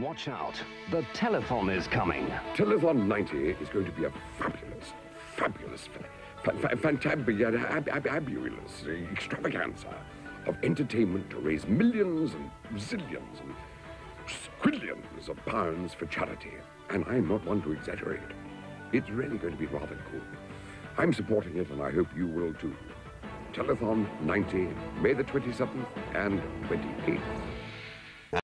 Watch out. The telethon is coming. Telethon 90 is going to be a fabulous, fabulous, fantabulous extravaganza of entertainment to raise millions and zillions and squillions of pounds for charity. And I'm not one to exaggerate. It's really going to be rather cool. I'm supporting it, and I hope you will too. Telethon 90, May the 27th and 28th.